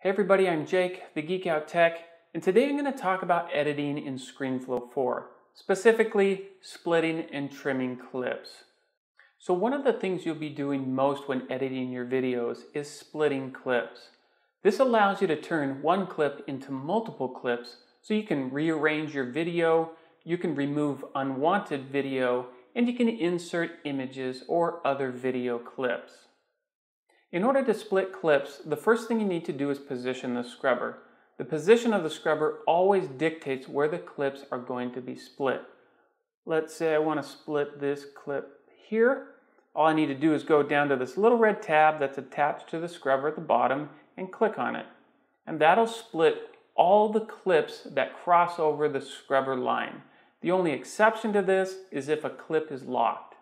Hey everybody, I'm Jake, the Geek Out Tech, and today I'm going to talk about editing in ScreenFlow 4, specifically splitting and trimming clips. So one of the things you'll be doing most when editing your videos is splitting clips. This allows you to turn one clip into multiple clips so you can rearrange your video, you can remove unwanted video, and you can insert images or other video clips. In order to split clips, the first thing you need to do is position the scrubber. The position of the scrubber always dictates where the clips are going to be split. Let's say I want to split this clip here. All I need to do is go down to this little red tab that's attached to the scrubber at the bottom and click on it. And that'll split all the clips that cross over the scrubber line. The only exception to this is if a clip is locked.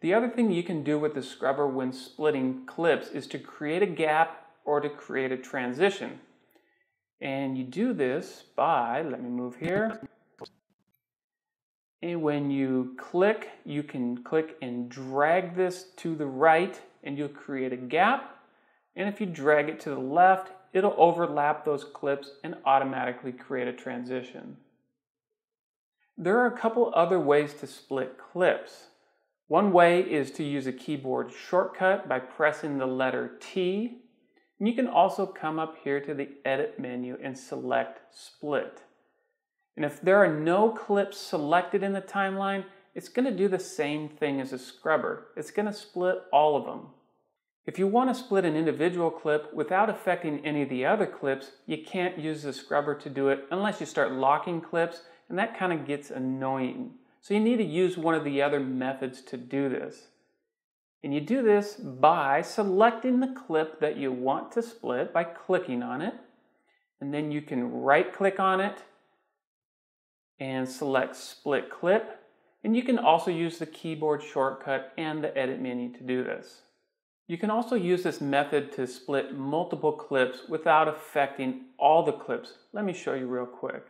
The other thing you can do with the scrubber when splitting clips is to create a gap or to create a transition. And you do this by, let me move here. And when you click, you can click and drag this to the right and you'll create a gap. And if you drag it to the left, it'll overlap those clips and automatically create a transition. There are a couple other ways to split clips. One way is to use a keyboard shortcut by pressing the letter T. And you can also come up here to the Edit menu and select Split. And if there are no clips selected in the timeline, it's going to do the same thing as a scrubber. It's going to split all of them. If you want to split an individual clip without affecting any of the other clips, you can't use the scrubber to do it unless you start locking clips, and that kind of gets annoying. So you need to use one of the other methods to do this. And you do this by selecting the clip that you want to split by clicking on it. And then you can right click on it and select split clip. And you can also use the keyboard shortcut and the edit menu to do this. You can also use this method to split multiple clips without affecting all the clips. Let me show you real quick.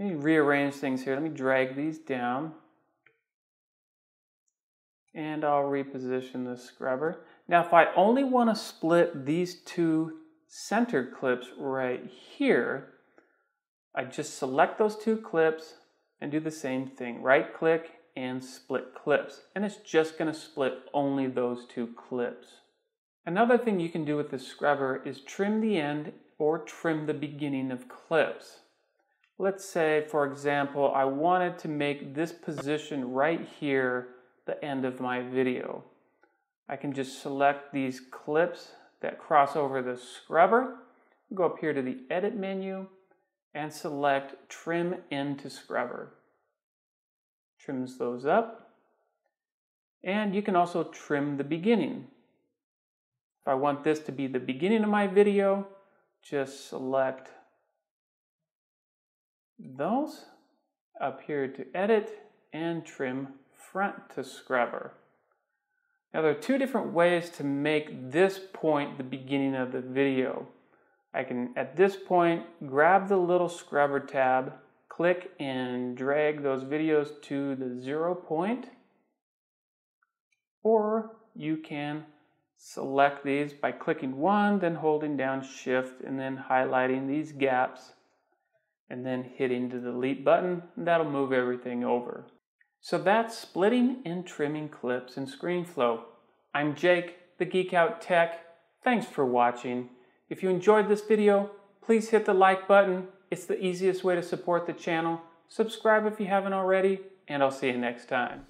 Let me rearrange things here. Let me drag these down. And I'll reposition the scrubber. Now if I only want to split these two center clips right here, I just select those two clips and do the same thing. Right click and split clips. And it's just going to split only those two clips. Another thing you can do with the scrubber is trim the end or trim the beginning of clips. Let's say, for example, I wanted to make this position right here the end of my video. I can just select these clips that cross over the scrubber, go up here to the Edit menu, and select Trim End to Scrubber. Trims those up. And you can also trim the beginning. If I want this to be the beginning of my video, just select those up here to edit and trim front to scrubber. Now there are two different ways to make this point the beginning of the video. I can, at this point, grab the little scrubber tab, click and drag those videos to the zero point, or you can select these by clicking one, then holding down shift, and then highlighting these gaps and then hitting the delete button. That'll move everything over. So that's splitting and trimming clips in ScreenFlow. I'm Jake, the Geek Out Tech. Thanks for watching. If you enjoyed this video, please hit the like button. It's the easiest way to support the channel. Subscribe if you haven't already, and I'll see you next time.